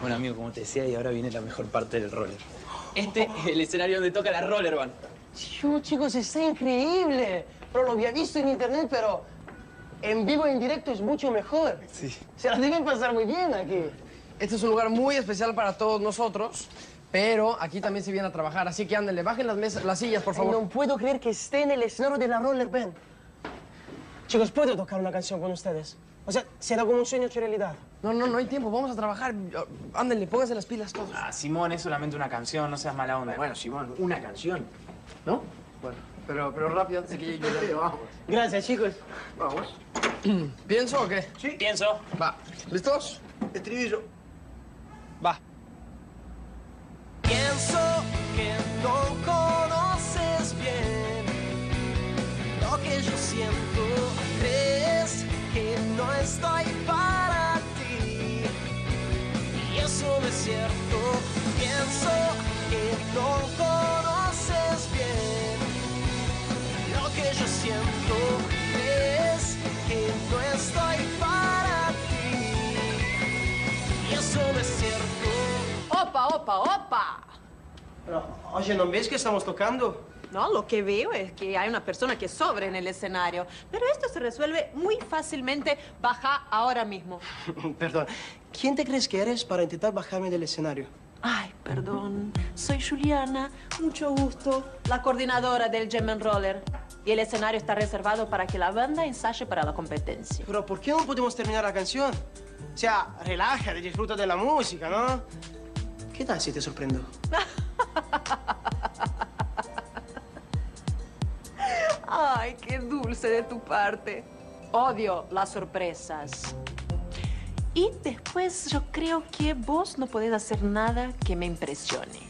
Bueno, amigo, como te decía, y ahora viene la mejor parte del roller. Este es el escenario donde toca la roller band. Yo, chicos, está increíble. Pero lo había visto en internet, pero en vivo y en directo es mucho mejor. Sí. Se la deben pasar muy bien aquí. Este es un lugar muy especial para todos nosotros, pero aquí también se viene a trabajar, así que ándenle, bajen las, mesas, las sillas, por favor. No puedo creer que esté en el escenario de la roller band. Chicos, ¿puedo tocar una canción con ustedes? O sea, será como un sueño hecho realidad. No, no, no hay tiempo, vamos a trabajar. Ándenle, pónganse las pilas todos. Ah, Simón, es solamente una canción, no seas mala onda. Bueno, Simón, una canción, ¿no? Bueno, pero, pero rápido, antes que yo ya Vamos. Gracias, chicos. Vamos. ¿Pienso o qué? Sí. Pienso. Va. ¿Listos? Estribillo. Va. Pienso cierto. Pienso que no conoces bien lo que yo siento. Crees que no estoy para ti. Y eso no es cierto. Opa, opa, opa. Pero, oye, ¿no ves que estamos tocando? No, lo que veo es que hay una persona que sobra en el escenario. Pero esto se resuelve muy fácilmente. Baja ahora mismo. Perdón, ¿quién te crees que eres para intentar bajarme del escenario? Ay, perdón. Soy Juliana. Mucho gusto. La coordinadora del Gem and Roller. Y el escenario está reservado para que la banda ensaye para la competencia. Pero ¿por qué no podemos terminar la canción? O sea, relájate, disfruta de la música, ¿no? ¿Qué tal si te sorprendo? Qué dulce de tu parte. Odio las sorpresas. Y después yo creo que vos no podés hacer nada que me impresione.